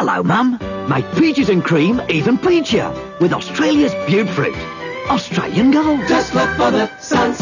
Hello, Mum. Make peaches and cream even peachier with Australia's beaut fruit. Australian Gold. Just look for the sunset.